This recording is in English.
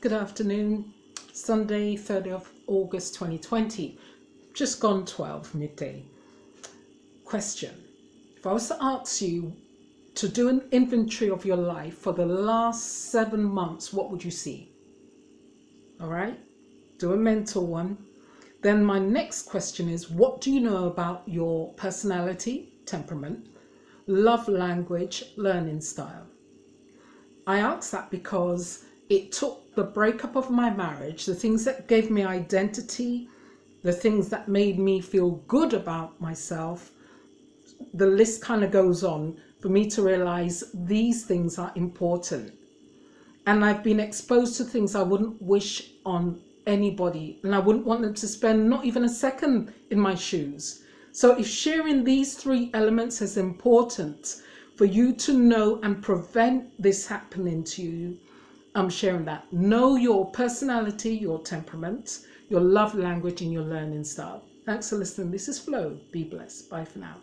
Good afternoon. Sunday, 3rd of August 2020. Just gone 12 midday. Question If I was to ask you to do an inventory of your life for the last seven months, what would you see? All right, do a mental one. Then my next question is what do you know about your personality, temperament, love language, learning style? I ask that because it took the breakup of my marriage, the things that gave me identity, the things that made me feel good about myself, the list kind of goes on for me to realize these things are important. And I've been exposed to things I wouldn't wish on anybody, and I wouldn't want them to spend not even a second in my shoes. So, if sharing these three elements is important for you to know and prevent this happening to you, I'm sharing that. Know your personality, your temperament, your love language, and your learning style. Thanks for listening. This is Flo. Be blessed. Bye for now.